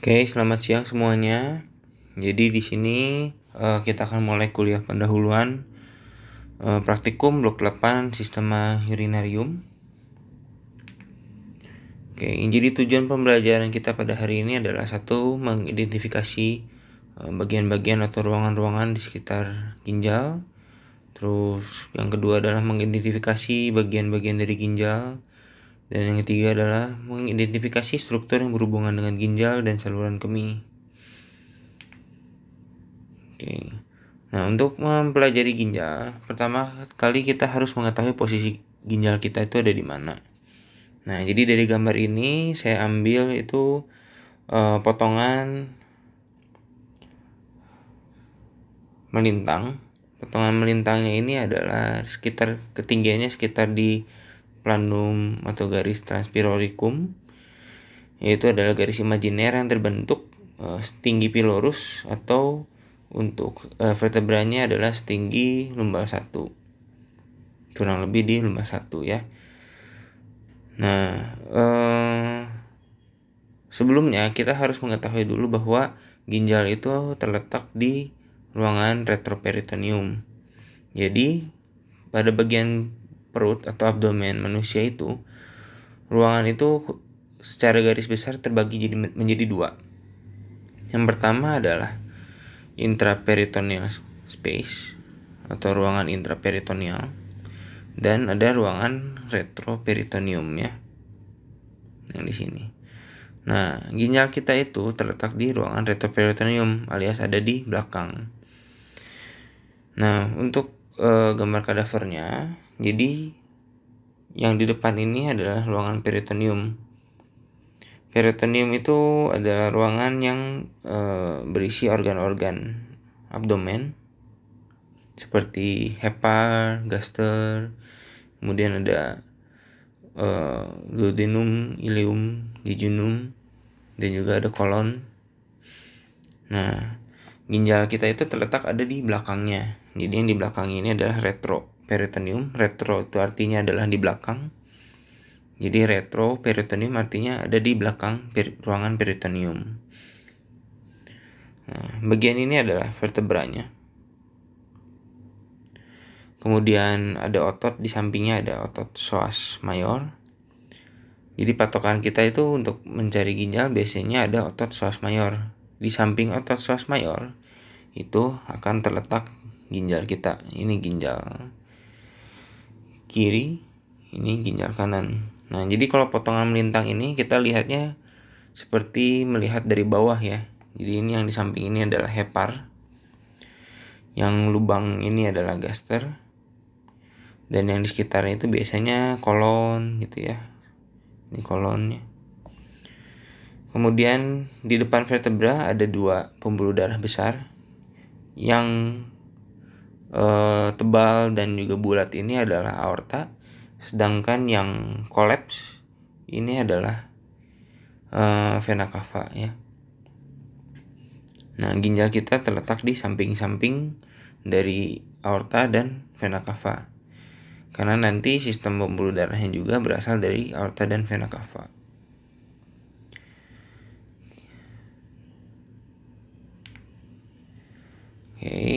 Oke, selamat siang semuanya. Jadi di sini uh, kita akan mulai kuliah pendahuluan uh, praktikum blok 8 sistema urinarium. Oke, jadi tujuan pembelajaran kita pada hari ini adalah satu mengidentifikasi uh, bagian-bagian atau ruangan-ruangan di sekitar ginjal. Terus yang kedua adalah mengidentifikasi bagian-bagian dari ginjal dan yang ketiga adalah mengidentifikasi struktur yang berhubungan dengan ginjal dan saluran kemih. Oke. Nah, untuk mempelajari ginjal, pertama kali kita harus mengetahui posisi ginjal kita itu ada di mana. Nah, jadi dari gambar ini saya ambil itu uh, potongan melintang. Potongan melintangnya ini adalah sekitar ketinggiannya sekitar di planum atau garis transpiroricum. Yaitu adalah garis imajiner yang terbentuk uh, setinggi pilorus atau untuk uh, vertebranya adalah setinggi lumbar satu. Kurang lebih di lumbar satu ya. Nah uh, sebelumnya kita harus mengetahui dulu bahwa ginjal itu terletak di ruangan retroperitoneum. Jadi pada bagian perut atau abdomen manusia itu ruangan itu secara garis besar terbagi jadi menjadi dua. Yang pertama adalah intraperitoneal space atau ruangan intraperitoneal dan ada ruangan retroperitoneum ya yang di sini. Nah, ginjal kita itu terletak di ruangan retroperitoneum alias ada di belakang. Nah, untuk e, gambar kadavernya jadi yang di depan ini adalah ruangan peritoneum. Peritoneum itu adalah ruangan yang e, berisi organ-organ abdomen seperti hepar, gaster, kemudian ada e, duodenum, ileum, jejunum, dan juga ada kolon. Nah, ginjal kita itu terletak ada di belakangnya. Jadi yang di belakang ini adalah retro peritoneum. Retro itu artinya adalah di belakang. Jadi retro peritoneum artinya ada di belakang per ruangan peritoneum. Nah, bagian ini adalah vertebranya. Kemudian ada otot di sampingnya ada otot psoas mayor. Jadi patokan kita itu untuk mencari ginjal biasanya ada otot psoas mayor. Di samping otot psoas mayor itu akan terletak ginjal kita. Ini ginjal kiri, ini ginjal kanan. Nah, jadi kalau potongan melintang ini kita lihatnya seperti melihat dari bawah ya. Jadi ini yang di samping ini adalah hepar. Yang lubang ini adalah gaster. Dan yang di sekitarnya itu biasanya kolon gitu ya. Ini kolonnya. Kemudian di depan vertebra ada dua pembuluh darah besar yang uh, tebal dan juga bulat ini adalah aorta, sedangkan yang kolaps ini adalah uh, vena cava ya. Nah, ginjal kita terletak di samping-samping dari aorta dan vena cava. Karena nanti sistem pembuluh darahnya juga berasal dari aorta dan vena cava. Oke. Okay.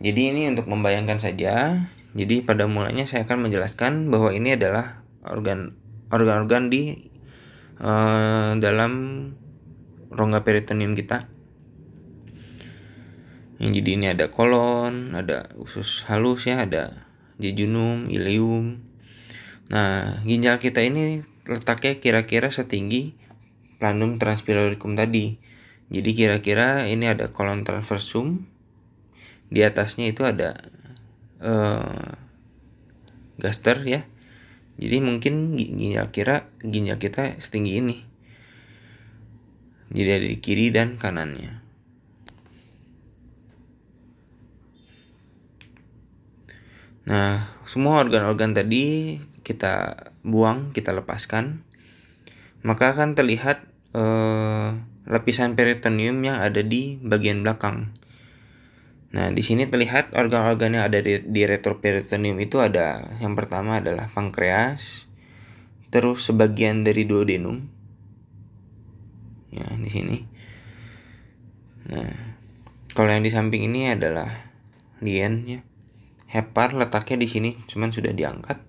Jadi ini untuk membayangkan saja. Jadi pada mulanya saya akan menjelaskan bahwa ini adalah organ organ-organ di uh, dalam rongga peritoneum kita. Yang jadi ini ada kolon, ada usus halus ya, ada jejunum, ileum. Nah, ginjal kita ini letaknya kira-kira setinggi planum transpiroricum tadi. Jadi kira-kira ini ada kolon transversum, di atasnya itu ada uh, gaster ya. Jadi mungkin ginjal kira ginjal kita setinggi ini. Jadi ada di kiri dan kanannya. Nah semua organ-organ tadi kita buang kita lepaskan. Maka akan terlihat uh, lapisan peritoneum yang ada di bagian belakang Nah, di sini terlihat organ-organ yang ada di, di retroperitoneum itu ada yang pertama adalah pankreas, terus sebagian dari duodenum. Ya, di sini. Nah, kalau yang di samping ini adalah lien ya. Hepar letaknya di sini, cuman sudah diangkat.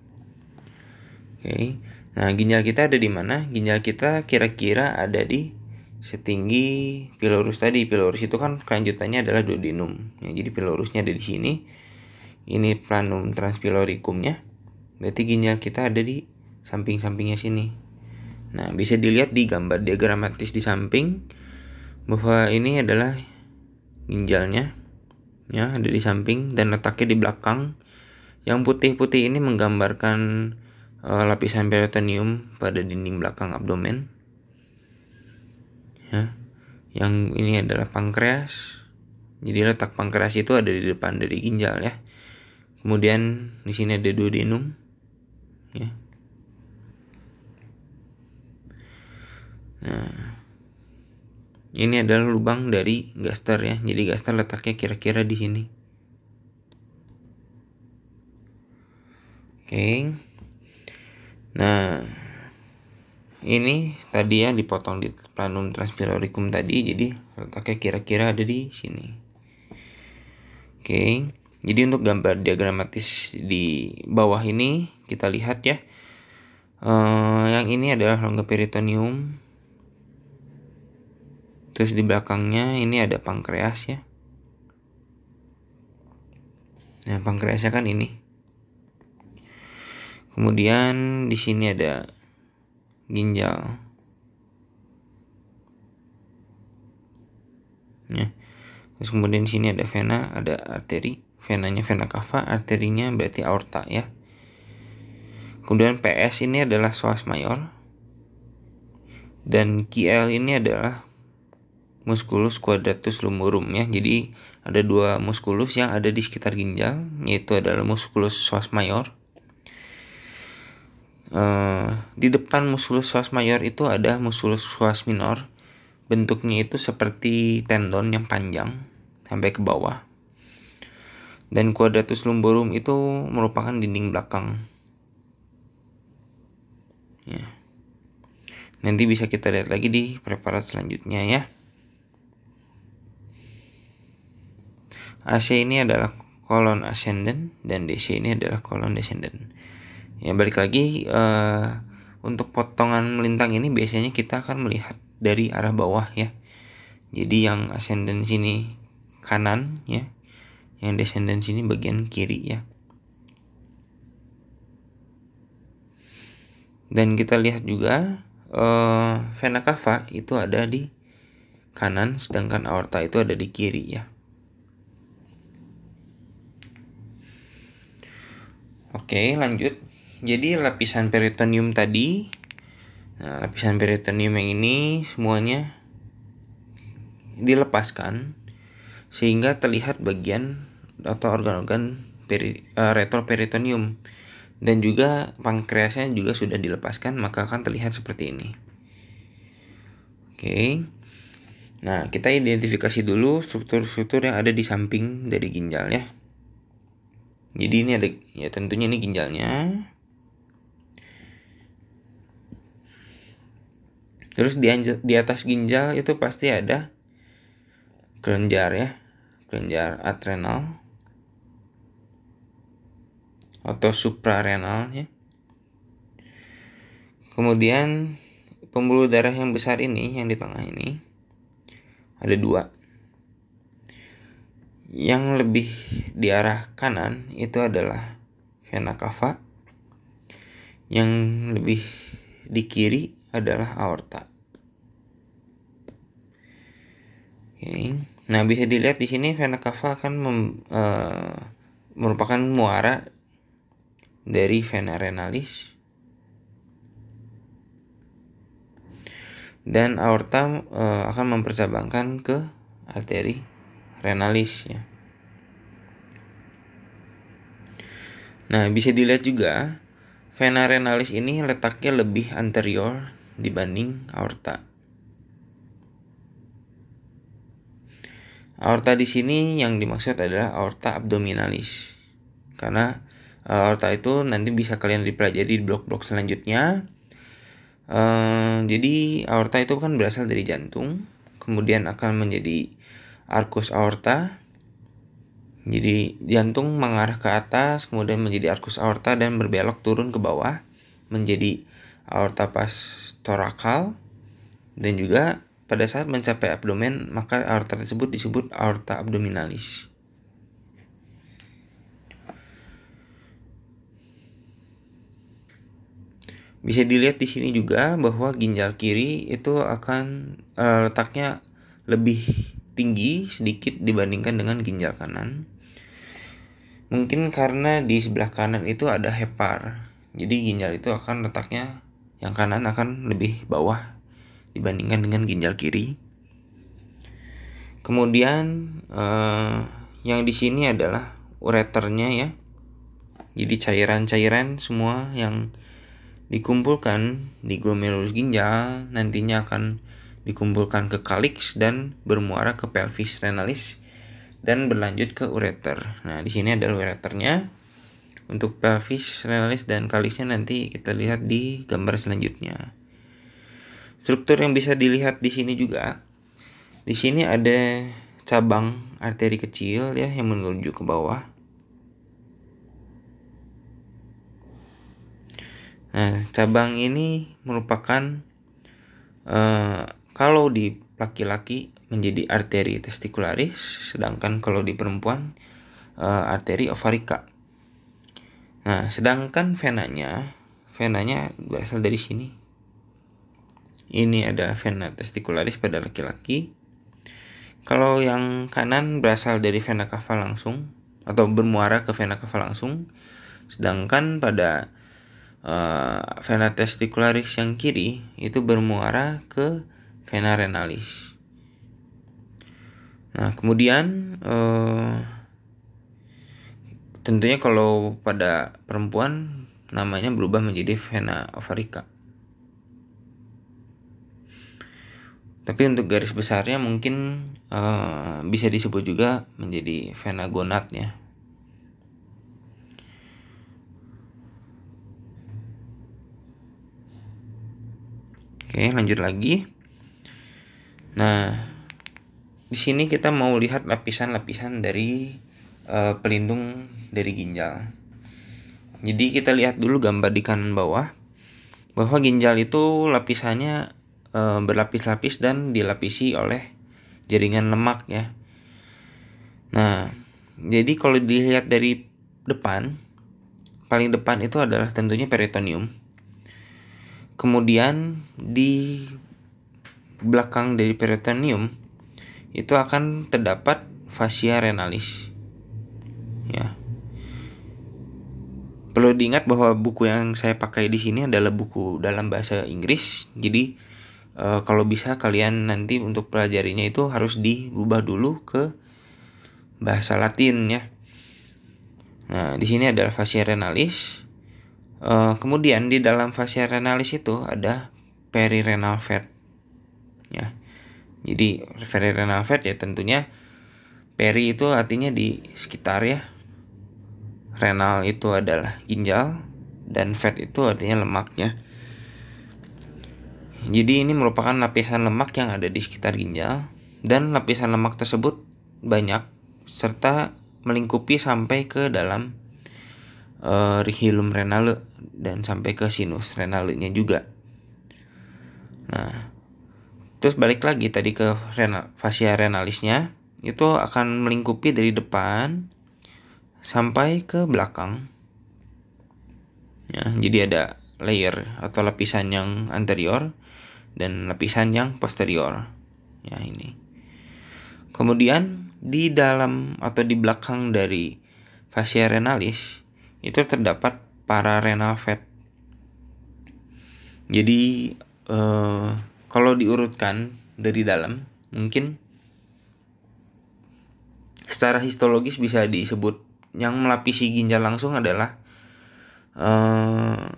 Oke. Nah, ginjal kita ada di mana? Ginjal kita kira-kira ada di setinggi pilorus tadi. Pilorus itu kan kelanjutannya adalah duodenum. Ya, jadi pilorusnya ada di sini. Ini planum transpiloricumnya. Berarti ginjal kita ada di samping-sampingnya sini. Nah, bisa dilihat di gambar diagramatis di samping bahwa ini adalah ginjalnya ya ada di samping dan letaknya di belakang. Yang putih-putih ini menggambarkan uh, lapisan peritoneum pada dinding belakang abdomen. Ya. Yang ini adalah pankreas. Jadi letak pankreas itu ada di depan dari ginjal ya. Kemudian di sini ada duodenum. Ya. Nah, ini adalah lubang dari gaster ya. Jadi gaster letaknya kira-kira di sini. Oke. Nah, ini tadi ya dipotong di planum transpiroricum tadi, jadi letaknya kira-kira ada di sini. Oke, jadi untuk gambar diagramatis di bawah ini kita lihat ya. Uh, yang ini adalah rongga peritoneum. Terus di belakangnya ini ada pankreas ya. Nah, pankreasnya kan ini. Kemudian di sini ada ginjal. Ya. Terus kemudian di sini ada vena, ada arteri. Venanya vena cava, arterinya berarti aorta ya. Kemudian PS ini adalah psoas mayor. Dan QL ini adalah musculus quadratus lumborum ya. Jadi ada dua musculus yang ada di sekitar ginjal, yaitu adalah musculus psoas mayor Uh, di depan musculus psoas mayor itu ada musculus psoas minor. Bentuknya itu seperti tendon yang panjang sampai ke bawah. Dan quadratus lumborum itu merupakan dinding belakang. Ya. Nanti bisa kita lihat lagi di preparat selanjutnya ya. AC ini adalah kolon ascendant dan DC ini adalah kolon descendant ya balik lagi uh, untuk potongan melintang ini biasanya kita akan melihat dari arah bawah ya. Jadi yang ascendant sini kanan ya. Yang descendant sini bagian kiri ya. Dan kita lihat juga uh, vena cava itu ada di kanan sedangkan aorta itu ada di kiri ya. Oke lanjut jadi lapisan peritoneum tadi nah, lapisan peritoneum yang ini semuanya dilepaskan sehingga terlihat bagian atau organ-organ peri, uh, retroperitoneum dan juga pankreasnya juga sudah dilepaskan maka akan terlihat seperti ini. Oke. Nah kita identifikasi dulu struktur-struktur yang ada di samping dari ginjal ya jadi ini ada ya tentunya ini ginjalnya Terus di, di atas ginjal itu pasti ada kelenjar ya, kelenjar adrenal atau suprarenal ya. Kemudian pembuluh darah yang besar ini yang di tengah ini ada dua. Yang lebih di arah kanan itu adalah vena cava. Yang lebih di kiri adalah aorta. Oke. Nah, bisa dilihat di sini vena cava akan mem, uh, merupakan muara dari vena renalis dan aorta uh, akan mempersabangkan ke arteri renalis ya. Nah, bisa dilihat juga vena renalis ini letaknya lebih anterior dibanding aorta. Aorta di sini yang dimaksud adalah aorta abdominalis. Karena uh, aorta itu nanti bisa kalian dipelajari di blok-blok selanjutnya. Uh, jadi aorta itu kan berasal dari jantung, kemudian akan menjadi arcus aorta. Jadi jantung mengarah ke atas, kemudian menjadi arcus aorta dan berbelok turun ke bawah menjadi aorta pastorakal dan juga pada saat mencapai abdomen maka aorta tersebut disebut aorta abdominalis. Bisa dilihat di sini juga bahwa ginjal kiri itu akan uh, letaknya lebih tinggi sedikit dibandingkan dengan ginjal kanan. Mungkin karena di sebelah kanan itu ada hepar. Jadi ginjal itu akan letaknya yang kanan akan lebih bawah dibandingkan dengan ginjal kiri. Kemudian uh, yang di sini adalah ureternya ya. Jadi cairan-cairan semua yang dikumpulkan di glomerulus ginjal nantinya akan dikumpulkan ke kalix dan bermuara ke pelvis renalis dan berlanjut ke ureter. Nah, di sini adalah ureternya. Untuk pelvis renalis dan kalixnya nanti kita lihat di gambar selanjutnya. Struktur yang bisa dilihat di sini juga. Di sini ada cabang arteri kecil ya yang menuju ke bawah Nah, cabang ini merupakan uh, kalau di laki-laki menjadi arteri testikularis, sedangkan kalau di perempuan uh, arteri ovarika. Nah, sedangkan venanya, venanya berasal dari sini. Ini ada vena testikularis pada laki-laki. Kalau yang kanan berasal dari vena cava langsung atau bermuara ke vena cava langsung, sedangkan pada uh, vena testicularis yang kiri itu bermuara ke vena renalis. Nah, kemudian uh, tentunya kalau pada perempuan namanya berubah menjadi vena ovarica. Tapi untuk garis besarnya mungkin uh, bisa disebut juga menjadi vena gonad ya. Oke, lanjut lagi. Nah, di sini kita mau lihat lapisan-lapisan dari uh, pelindung dari ginjal. Jadi kita lihat dulu gambar di kanan bawah bahwa ginjal itu lapisannya uh, berlapis-lapis dan dilapisi oleh jaringan lemak ya. Nah, jadi kalau dilihat dari depan, paling depan itu adalah tentunya peritoneum Kemudian di belakang dari peritoneum itu akan terdapat fascia renalis. Ya. Perlu diingat bahwa buku yang saya pakai di sini adalah buku dalam bahasa Inggris. Jadi e, kalau bisa kalian nanti untuk pelajarinya itu harus diubah dulu ke bahasa Latin ya. Nah, di sini adalah fascia renalis. Uh, kemudian di dalam fascia renalis itu ada perirenal fat. Ya. Jadi perirenal fat ya tentunya peri itu artinya di sekitar ya. Renal itu adalah ginjal dan fat itu artinya lemaknya. Jadi ini merupakan lapisan lemak yang ada di sekitar ginjal dan lapisan lemak tersebut banyak serta melingkupi sampai ke dalam uh, rihilum renale dan sampai ke sinus renalnya juga. Nah, terus balik lagi tadi ke renal, fascia renalisnya itu akan melingkupi dari depan sampai ke belakang. Ya, jadi ada layer atau lapisan yang anterior dan lapisan yang posterior. Ya, ini. Kemudian di dalam atau di belakang dari fascia renalis itu terdapat para renal fat. Jadi eh, kalau diurutkan dari dalam mungkin secara histologis bisa disebut yang melapisi ginjal langsung adalah eh,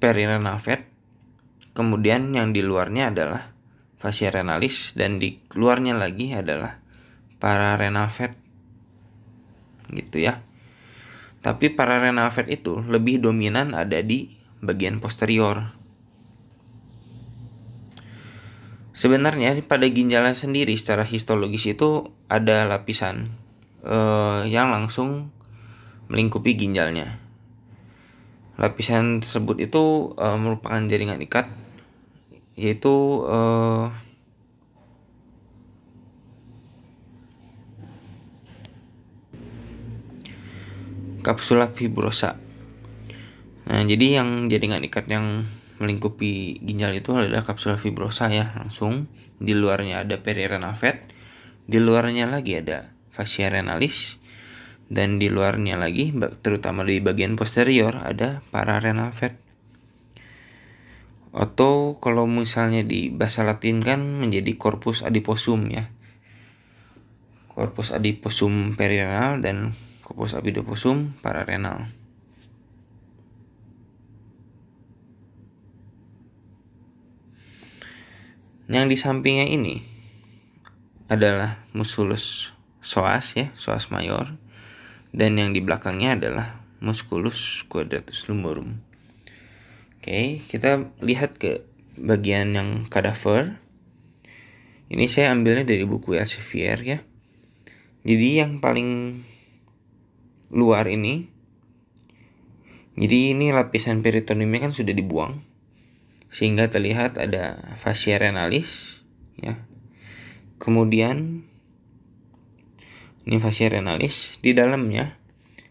perirenal fat Kemudian yang di luarnya adalah fascia renalis dan di luarnya lagi adalah para renal fat. Gitu ya. Tapi pararenal fat itu lebih dominan ada di bagian posterior. Sebenarnya pada ginjalnya sendiri secara histologis itu ada lapisan uh, yang langsung melingkupi ginjalnya. Lapisan tersebut itu uh, merupakan jaringan ikat yaitu uh, kapsula fibrosa. Nah, jadi yang jaringan ikat yang melingkupi ginjal itu adalah kapsula fibrosa ya, langsung di luarnya ada perirenal fat, di luarnya lagi ada fascia renalis dan di luarnya lagi terutama di bagian posterior ada pararenal fat. Atau kalau misalnya di bahasa Latin kan menjadi corpus adiposum ya. Corpus adiposum perirenal dan corpus adiposum pararenal. Yang di sampingnya ini adalah musculus psoas ya, psoas mayor dan yang di belakangnya adalah musculus quadratus lumborum. Oke, kita lihat ke bagian yang kadaver. Ini saya ambilnya dari buku Elsevier ya. Jadi yang paling luar ini, jadi ini lapisan peritoneumnya kan sudah dibuang, sehingga terlihat ada fascia renalis, ya. Kemudian ini fascia renalis di dalamnya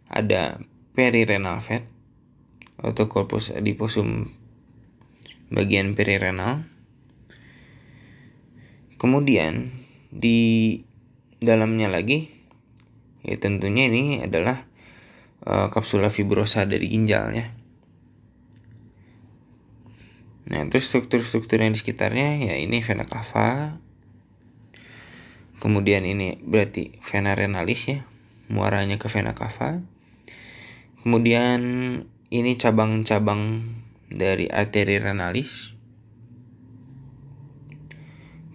ada perirenal fat atau corpus adiposum bagian perirenal. Kemudian di dalamnya lagi ya tentunya ini adalah uh, kapsula fibrosa dari ginjal ya. Nah, terus struktur-struktur yang di sekitarnya ya ini vena cava. Kemudian ini berarti vena renalis ya, muaranya ke vena cava. Kemudian ini cabang-cabang dari arteri renalis.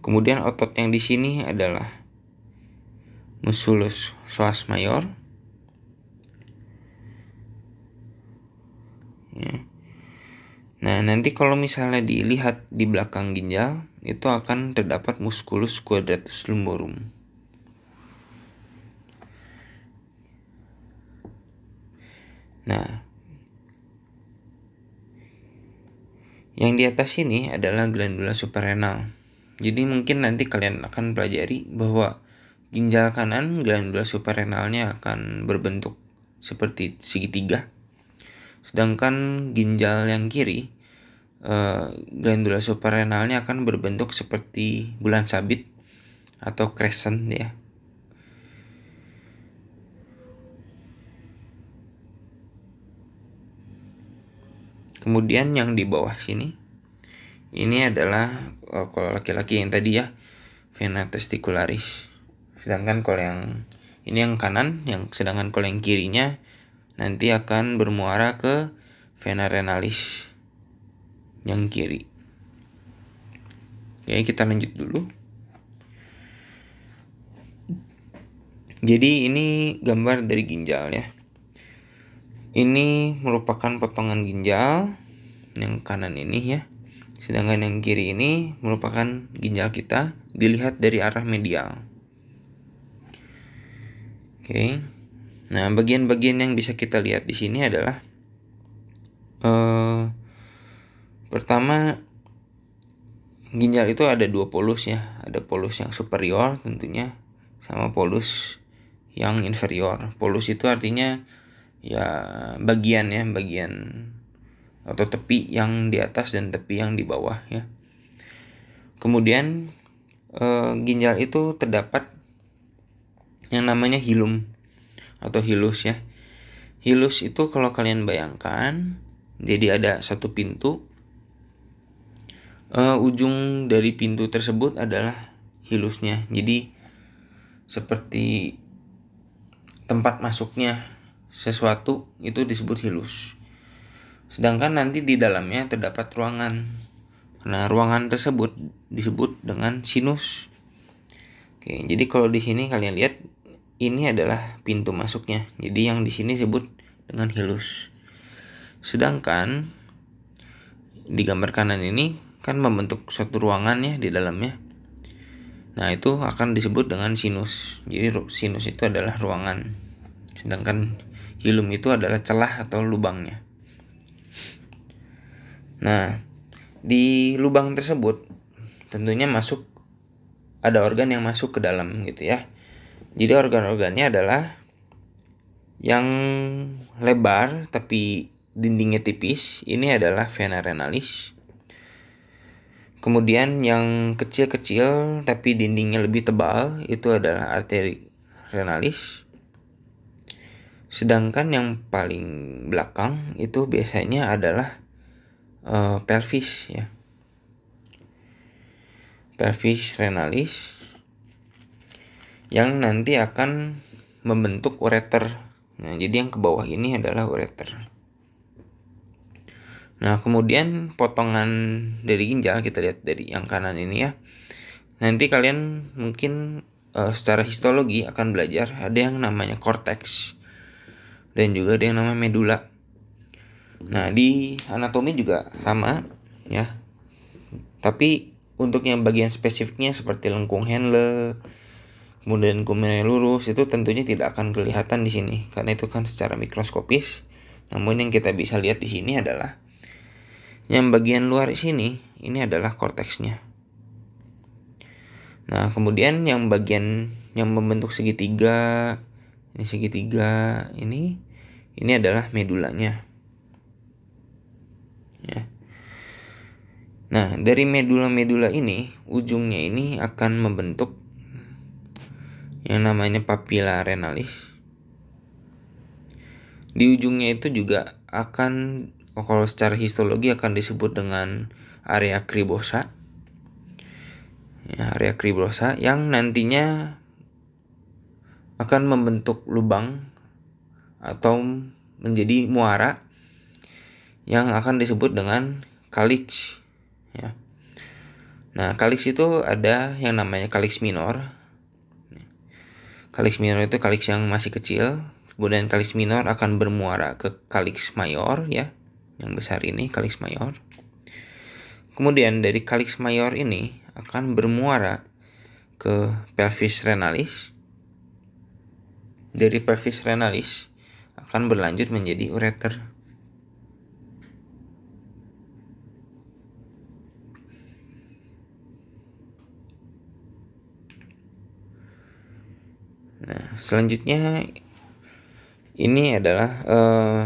Kemudian otot yang di sini adalah musculus psoas mayor. Ya. Nah, nanti kalau misalnya dilihat di belakang ginjal, itu akan terdapat musculus quadratus lumborum. Nah, Yang di atas ini adalah glandula suprarenal. Jadi mungkin nanti kalian akan pelajari bahwa ginjal kanan glandula suprarenalnya akan berbentuk seperti segitiga. Sedangkan ginjal yang kiri uh, glandula suprarenalnya akan berbentuk seperti bulan sabit atau crescent ya. Kemudian yang di bawah sini ini adalah oh, kalau laki-laki yang tadi ya vena testicularis. Sedangkan kalau yang ini yang kanan, yang sedangkan kalau yang kirinya nanti akan bermuara ke vena renalis yang kiri. Oke, kita lanjut dulu. Jadi ini gambar dari ginjal ya. Ini merupakan potongan ginjal yang kanan ini ya. Sedangkan yang kiri ini merupakan ginjal kita dilihat dari arah medial. Oke. Nah, bagian-bagian yang bisa kita lihat di sini adalah uh, pertama ginjal itu ada dua polus ya, ada polus yang superior tentunya sama polus yang inferior. Polus itu artinya ya bagian ya bagian atau tepi yang di atas dan tepi yang di bawah ya. Kemudian e, ginjal itu terdapat yang namanya hilum atau hilus ya hilus itu kalau kalian bayangkan jadi ada satu pintu e, ujung dari pintu tersebut adalah hilusnya jadi seperti tempat masuknya sesuatu itu disebut hilus. Sedangkan nanti di dalamnya terdapat ruangan. Nah, ruangan tersebut disebut dengan sinus. Oke, jadi kalau di sini kalian lihat ini adalah pintu masuknya. Jadi yang di sini disebut dengan hilus. Sedangkan di gambar kanan ini kan membentuk suatu ruangan ya di dalamnya. Nah, itu akan disebut dengan sinus. Jadi sinus itu adalah ruangan. Sedangkan hilum itu adalah celah atau lubangnya. Nah, di lubang tersebut tentunya masuk ada organ yang masuk ke dalam gitu ya. Jadi organ-organnya adalah yang lebar tapi dindingnya tipis, ini adalah vena renalis. Kemudian yang kecil-kecil tapi dindingnya lebih tebal itu adalah arteri renalis. Sedangkan yang paling belakang itu biasanya adalah uh, pelvis ya. Pelvis renalis yang nanti akan membentuk ureter. Nah, jadi yang ke bawah ini adalah ureter. Nah, kemudian potongan dari ginjal kita lihat dari yang kanan ini ya. Nanti kalian mungkin uh, secara histologi akan belajar ada yang namanya korteks dan juga ada yang namanya medula. Nah, di anatomi juga sama ya. Tapi untuk yang bagian spesifiknya seperti lengkung Henle, kemudian kumennya lurus itu tentunya tidak akan kelihatan di sini karena itu kan secara mikroskopis. Namun yang kita bisa lihat di sini adalah yang bagian luar sini ini adalah korteksnya. Nah, kemudian yang bagian yang membentuk segitiga ini segitiga ini ini adalah medulanya. Ya. Nah, dari medula-medula ini ujungnya ini akan membentuk yang namanya papilla renalis. Di ujungnya itu juga akan Oh, kalau secara histologi akan disebut dengan area kribosa. Ya, area kribosa yang nantinya akan membentuk lubang atau menjadi muara yang akan disebut dengan kalix ya. Nah, kalix itu ada yang namanya kalix minor. Kalix minor itu kalix yang masih kecil, kemudian kalix minor akan bermuara ke kalix mayor ya yang besar ini kalix mayor. Kemudian dari kalix mayor ini akan bermuara ke pelvis renalis. Dari pelvis renalis akan berlanjut menjadi ureter. Nah, selanjutnya ini adalah uh,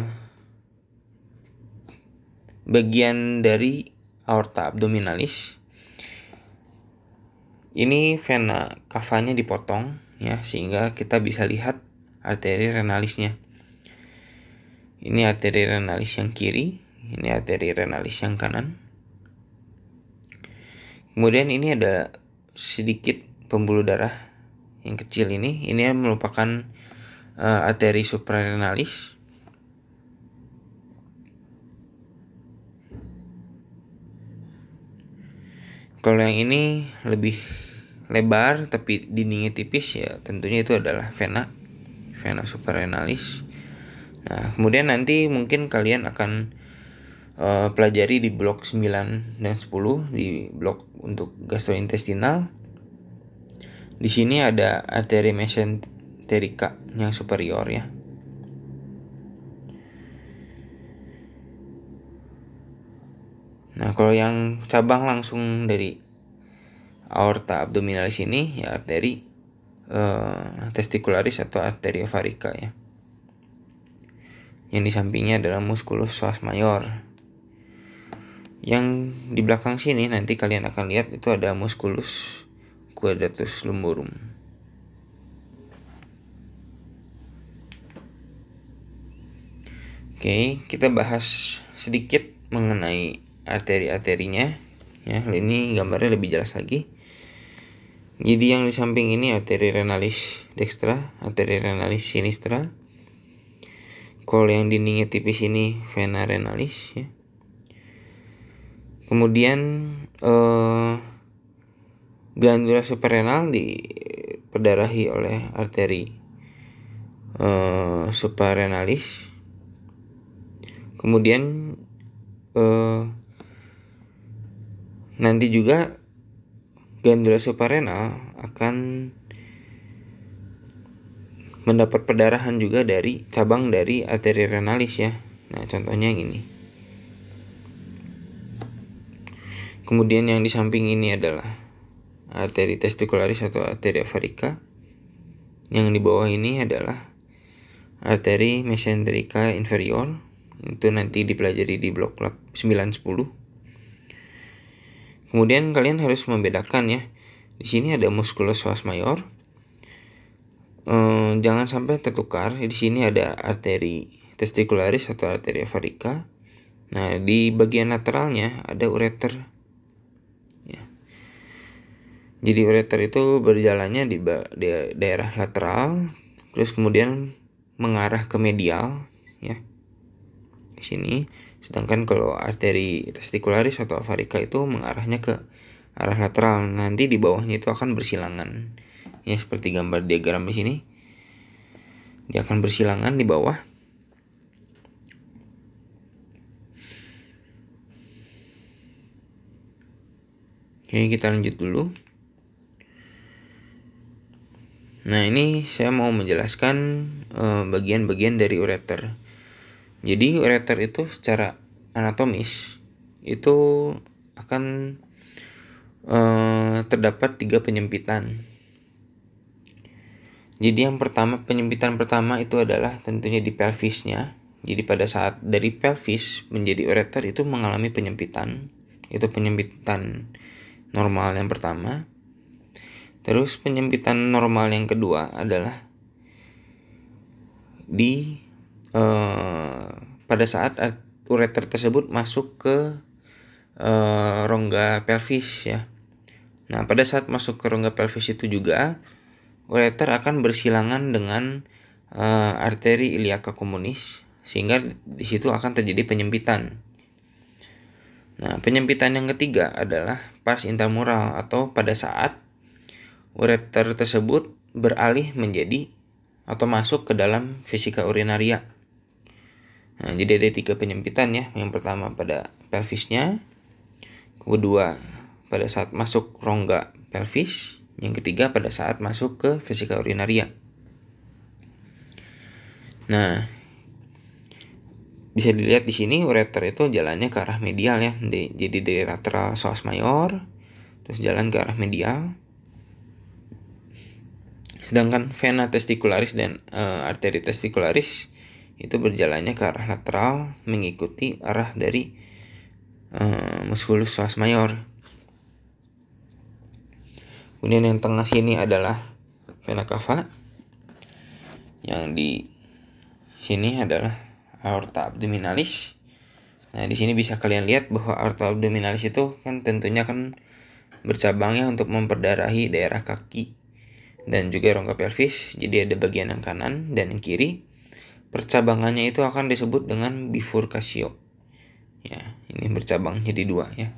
bagian dari aorta abdominalis. Ini vena kavanya dipotong ya sehingga kita bisa lihat arteri renalisnya. Ini arteri renalis yang kiri ini arteri renalis yang kanan. Kemudian ini ada sedikit pembuluh darah yang kecil ini ini merupakan uh, arteri suprarenalis Kalau yang ini lebih lebar tapi dindingnya tipis ya tentunya itu adalah vena vena suprarenalis. Nah, kemudian nanti mungkin kalian akan uh, pelajari di blok 9 dan 10 di blok untuk gastrointestinal. Di sini ada arteri mesenterica yang superior ya. Nah, kalau yang cabang langsung dari aorta abdominalis ini ya arteri uh, testicularis atau arteri ovarica ya. Yang di sampingnya adalah musculus psoas mayor. Yang di belakang sini nanti kalian akan lihat itu ada musculus quadratus lumborum. Oke, kita bahas sedikit mengenai arteri-arterinya. Ya ini gambarnya lebih jelas lagi. Jadi yang di samping ini arteri renalis dextra arteri renalis sinistra. Kalau yang dindingnya tipis ini vena renalis ya. Kemudian eh, glandula suprarenal diperdarahi oleh arteri eh, suprarenalis kemudian eh, nanti juga glandula suprarenal akan mendapat perdarahan juga dari cabang dari arteri renalis ya. Nah, contohnya yang ini. Kemudian yang di samping ini adalah arteri testicularis atau arteri varica. Yang di bawah ini adalah arteri mesenterica inferior. Itu nanti dipelajari di blok lab 910. Kemudian kalian harus membedakan ya. Di sini ada musculus vas mayor. Ehm, jangan sampai tertukar. Di sini ada arteri testicularis atau arteri varica. Nah, di bagian lateralnya ada ureter jadi ureter itu berjalannya di, daerah lateral terus kemudian mengarah ke medial ya di sini. Sedangkan kalau arteri testicularis atau varica itu mengarahnya ke arah lateral. Nanti di bawahnya itu akan bersilangan ya seperti gambar diagram di sini. Dia akan bersilangan di bawah. Oke, kita lanjut dulu. Nah, ini saya mau menjelaskan eh, bagian-bagian uh, dari ureter. Jadi, ureter itu secara anatomis itu akan uh, terdapat tiga penyempitan. Jadi, yang pertama penyempitan pertama itu adalah tentunya di pelvisnya. Jadi, pada saat dari pelvis menjadi ureter itu mengalami penyempitan. Itu penyempitan normal yang pertama. Terus penyempitan normal yang kedua adalah di uh, pada saat ureter tersebut masuk ke uh, rongga pelvis ya. Nah, pada saat masuk ke rongga pelvis itu juga ureter akan bersilangan dengan uh, arteri iliaka komunis sehingga di situ akan terjadi penyempitan. Nah, penyempitan yang ketiga adalah pas intramural atau pada saat ureter tersebut beralih menjadi atau masuk ke dalam fisika urinaria. Nah, jadi ada tiga penyempitan ya. Yang pertama pada pelvisnya, kedua pada saat masuk rongga pelvis, yang ketiga pada saat masuk ke fisika urinaria. Nah, bisa dilihat di sini ureter itu jalannya ke arah medial ya. Jadi dari lateral psoas mayor, terus jalan ke arah medial Sedangkan vena testicularis dan uh, arteri testicularis itu berjalannya ke arah lateral mengikuti arah dari uh, musculus vas mayor. Kemudian yang tengah sini adalah vena cava. Yang di sini adalah aorta abdominalis. Nah, di sini bisa kalian lihat bahwa aorta abdominalis itu kan tentunya kan bercabangnya untuk memperdarahi daerah kaki dan juga rongga pelvis. Jadi ada bagian yang kanan dan yang kiri. Percabangannya itu akan disebut dengan bifurcatio. Ya, ini bercabang jadi dua ya.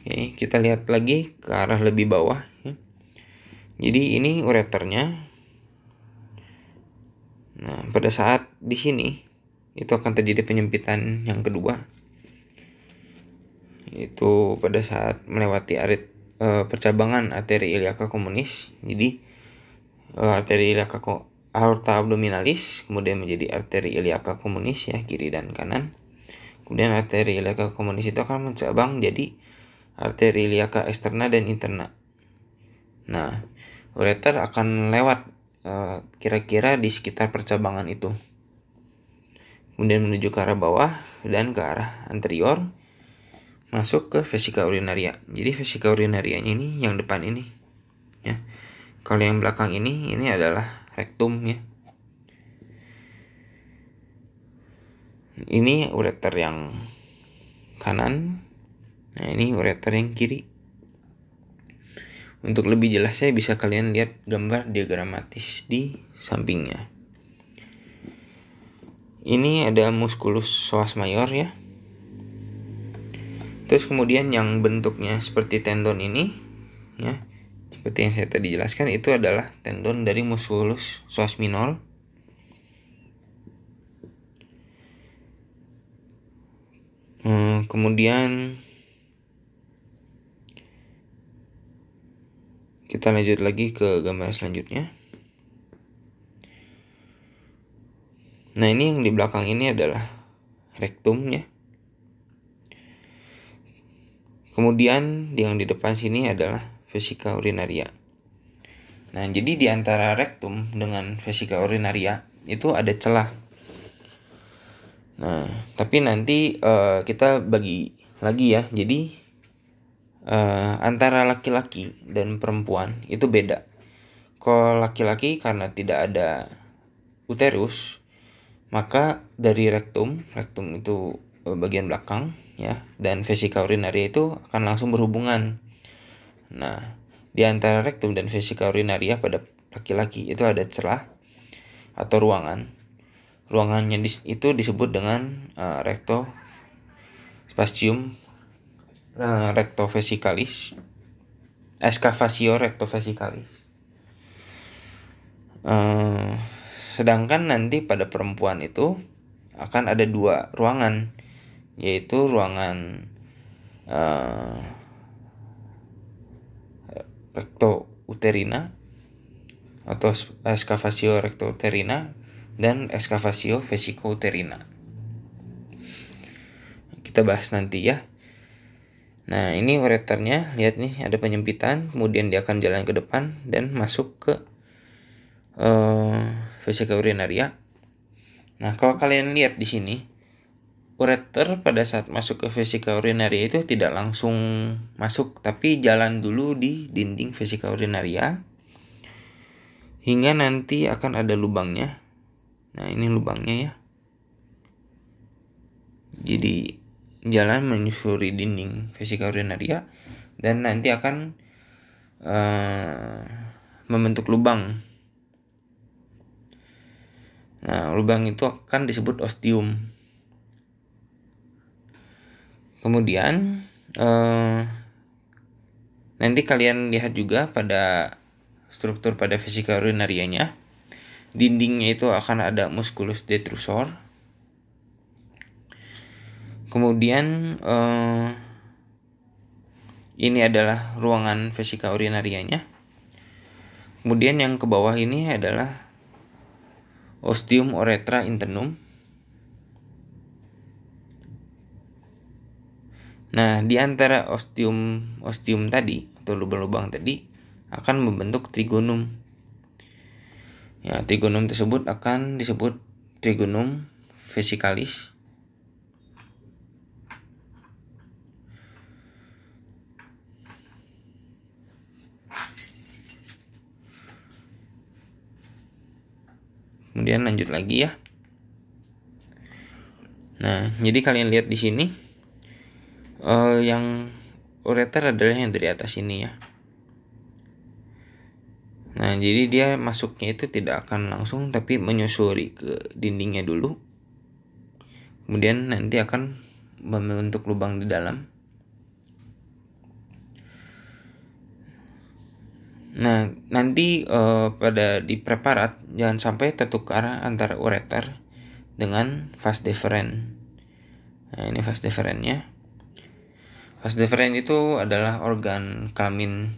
Oke, kita lihat lagi ke arah lebih bawah ya. Jadi ini ureternya. Nah, pada saat di sini itu akan terjadi penyempitan yang kedua itu pada saat melewati arit e, percabangan arteri iliaka komunis. Jadi e, arteri iliaka aorta abdominalis kemudian menjadi arteri iliaka komunis ya kiri dan kanan. Kemudian arteri iliaka komunis itu akan mencabang jadi arteri iliaka eksterna dan interna. Nah ureter akan lewat e, kira-kira di sekitar percabangan itu. Kemudian menuju ke arah bawah dan ke arah anterior masuk ke vesika urinaria. Jadi vesika urinarianya ini yang depan ini. Ya. Kalau yang belakang ini ini adalah rektum ya. Ini ureter yang kanan. Nah, ini ureter yang kiri. Untuk lebih jelasnya bisa kalian lihat gambar diagramatis di sampingnya. Ini ada musculus psoas mayor ya Terus kemudian yang bentuknya seperti tendon ini ya seperti yang saya tadi jelaskan itu adalah tendon dari musculus psoas minor. Hmm, kemudian kita lanjut lagi ke gambar selanjutnya. Nah ini yang di belakang ini adalah rektumnya. Kemudian yang di depan sini adalah vesika urinaria. Nah jadi di antara rektum dengan vesika urinaria itu ada celah Nah, tapi nanti uh, kita bagi lagi ya. Jadi uh, antara laki-laki dan perempuan itu beda. Kalau laki-laki karena tidak ada uterus, maka dari rektum, rektum itu uh, bagian belakang ya, dan vesika urinaria itu akan langsung berhubungan. Nah, di antara rektum dan vesika urinaria pada laki-laki itu ada celah atau ruangan. Ruangannya itu disebut dengan uh, recto spasium uh, recto vesicalis recto vesicalis uh, sedangkan nanti pada perempuan itu akan ada dua ruangan yaitu ruangan uh, recto uterina atau excavation recto uterina dan excavatio vesicouterina. Kita bahas nanti ya. Nah, ini ureternya, lihat nih ada penyempitan, kemudian dia akan jalan ke depan dan masuk ke uh, vesika urinaria. Nah, kalau kalian lihat di sini, ureter pada saat masuk ke vesika urinaria itu tidak langsung masuk, tapi jalan dulu di dinding vesika urinaria hingga nanti akan ada lubangnya Nah ini lubangnya ya. Jadi jalan menyusuri dinding vesika urinaria dan nanti akan uh, membentuk lubang. Nah lubang itu akan disebut ostium. Kemudian uh, nanti kalian lihat juga pada struktur pada vesika urinarianya. Dindingnya itu akan ada musculus detrusor. Kemudian eh, ini adalah ruangan vesika urinarianya. Kemudian yang ke bawah ini adalah ostium uretra internum Nah, di antara ostium ostium tadi atau lubang-lubang tadi akan membentuk trigonum. Ya, trigonum tersebut akan disebut trigonum vesicalis. Kemudian lanjut lagi ya. Nah, jadi kalian lihat di sini uh, yang ureter adalah yang dari atas ini ya. Nah, jadi dia masuknya itu tidak akan langsung tapi menyusuri ke dindingnya dulu. Kemudian nanti akan membentuk lubang di dalam. Nah, nanti uh, pada di preparat jangan sampai tertukar antara ureter dengan vas deferens. Nah, ini vas deferensnya. Vas deferens itu adalah organ kelamin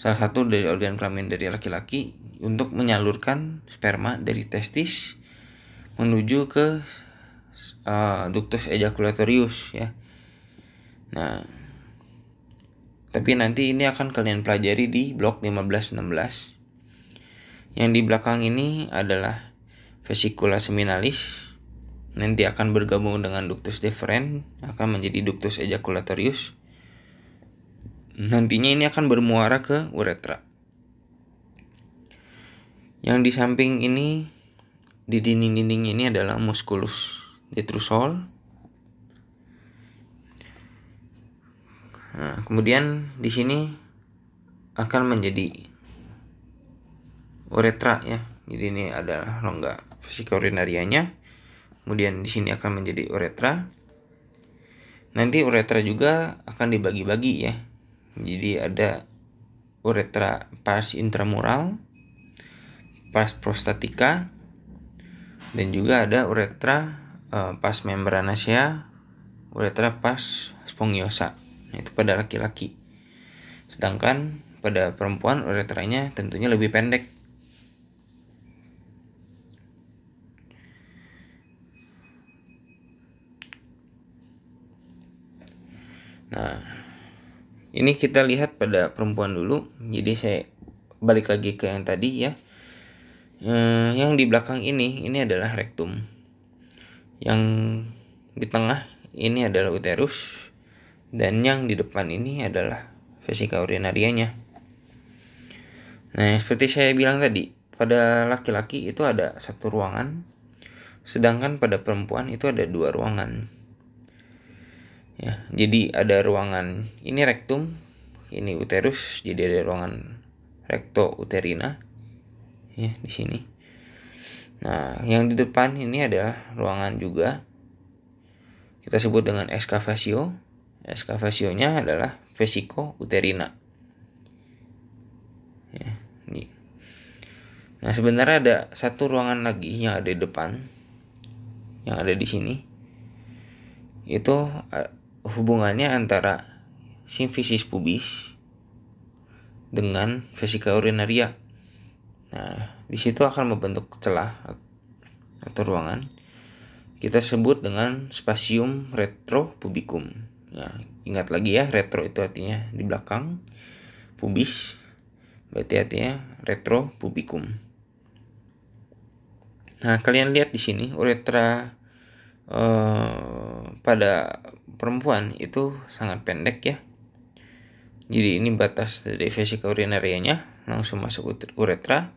salah satu dari organ kelamin dari laki-laki untuk menyalurkan sperma dari testis menuju ke uh, ductus ejaculatorius ya. Nah, tapi nanti ini akan kalian pelajari di blok 15-16. Yang di belakang ini adalah vesicula seminalis. Nanti akan bergabung dengan ductus deferens akan menjadi ductus ejaculatorius nantinya ini akan bermuara ke uretra. Yang di samping ini di dinding-dinding ini adalah musculus detrusor. Nah, kemudian di sini akan menjadi uretra ya. Jadi ini adalah rongga vesika urinarianya. Kemudian di sini akan menjadi uretra. Nanti uretra juga akan dibagi-bagi ya. Jadi ada uretra pars intramural, pars prostatika, dan juga ada uretra uh, pars membranacea uretra pars spongiosa nah, itu pada laki-laki. Sedangkan pada perempuan uretranya tentunya lebih pendek Nah, ini kita lihat pada perempuan dulu. Jadi saya balik lagi ke yang tadi ya. Eh, yang di belakang ini ini adalah rektum. Yang di tengah ini adalah uterus dan yang di depan ini adalah vesika urinarianya. Nah, seperti saya bilang tadi, pada laki-laki itu ada satu ruangan, sedangkan pada perempuan itu ada dua ruangan ya jadi ada ruangan ini rektum ini uterus jadi ada ruangan recto uterina ya di sini. Nah yang di depan ini adalah ruangan juga. Kita sebut dengan excavasio excavasionya adalah vesico uterina. Ya ini nah sebenarnya ada satu ruangan lagi yang ada di depan yang ada di sini. Itu hubungannya antara simfisis pubis dengan vesika urinaria. Nah, di situ akan membentuk celah atau ruangan. Kita sebut dengan spasium retropubicum. Nah, ingat lagi ya, retro itu artinya di belakang, pubis berarti artinya retropubicum. Nah, kalian lihat di sini uretra eh, pada perempuan itu sangat pendek ya. Jadi ini batas dari vesika urinarianya langsung masuk uretra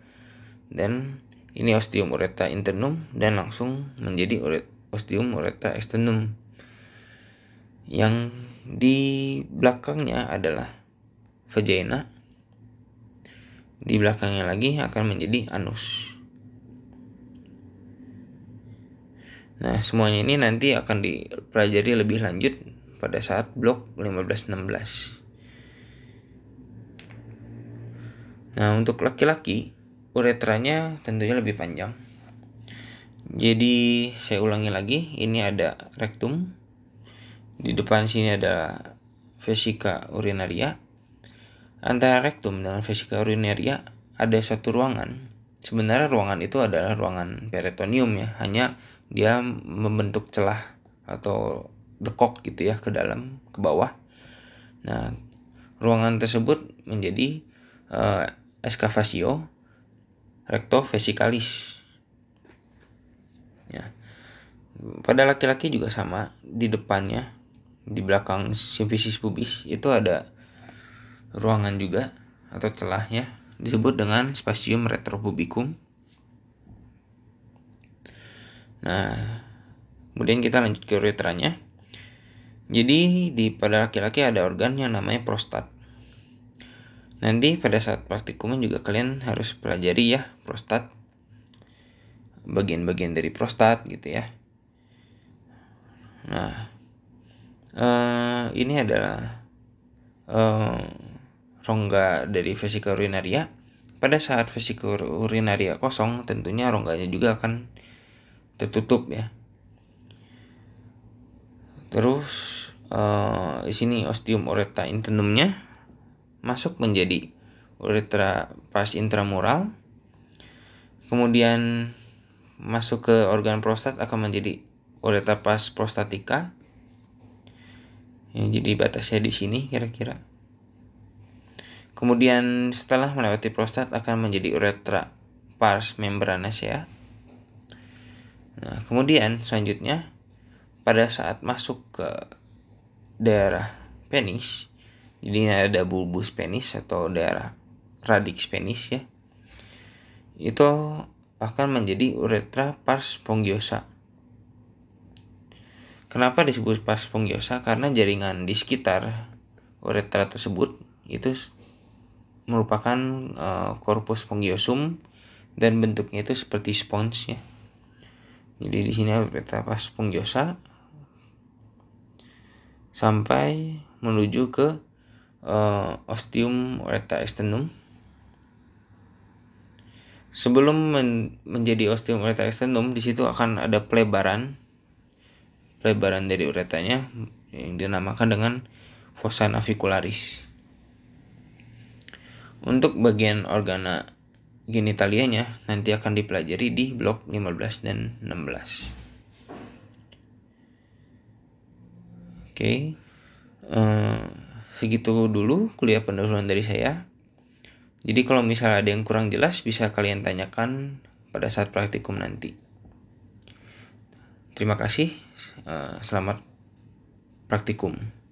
dan ini ostium uretra internum dan langsung menjadi ostium uretra externum yang di belakangnya adalah vagina di belakangnya lagi akan menjadi anus Nah, semuanya ini nanti akan dipelajari lebih lanjut pada saat blok 15-16. Nah, untuk laki-laki, uretranya tentunya lebih panjang. Jadi, saya ulangi lagi, ini ada rektum. Di depan sini ada vesika urinaria. Antara rektum dengan vesika urinaria ada satu ruangan. Sebenarnya ruangan itu adalah ruangan peritoneum ya, hanya dia membentuk celah atau dekok gitu ya ke dalam ke bawah. Nah ruangan tersebut menjadi uh, excavasio recto vesicalis. Ya. Pada laki-laki juga sama di depannya di belakang simfisis pubis itu ada ruangan juga atau celahnya disebut dengan spasium retropubicum Nah, kemudian kita lanjut ke uretranya. Jadi di pada laki-laki ada organ yang namanya prostat. Nanti pada saat praktikumnya juga kalian harus pelajari ya prostat. Bagian-bagian dari prostat gitu ya. Nah, uh, ini adalah uh, rongga dari vesika urinaria. Pada saat vesika urinaria kosong, tentunya rongganya juga akan tertutup ya. Terus uh, di sini ostium uretra internumnya masuk menjadi uretra pas intramural. Kemudian masuk ke organ prostat akan menjadi uretra pas prostatika. Ya, jadi batasnya di sini kira-kira. Kemudian setelah melewati prostat akan menjadi uretra pars membranacea Nah, kemudian selanjutnya pada saat masuk ke daerah penis, jadi ada bulbus penis atau daerah radix penis ya. Itu akan menjadi uretra pars spongiosa. Kenapa disebut pars spongiosa? Karena jaringan di sekitar uretra tersebut itu merupakan uh, corpus spongiosum dan bentuknya itu seperti spons ya jadi di sini peta pas pungjosa sampai menuju ke uh, ostium uretra externum sebelum men menjadi ostium uretra externum di situ akan ada pelebaran. Pelebaran dari uretranya yang dinamakan dengan fossa navicularis. Untuk bagian organa genitalianya nanti akan dipelajari di blok 15 dan 16. Oke. Uh, segitu dulu kuliah pendahuluan dari saya. Jadi kalau misalnya ada yang kurang jelas bisa kalian tanyakan pada saat praktikum nanti. Terima kasih. Uh, selamat praktikum.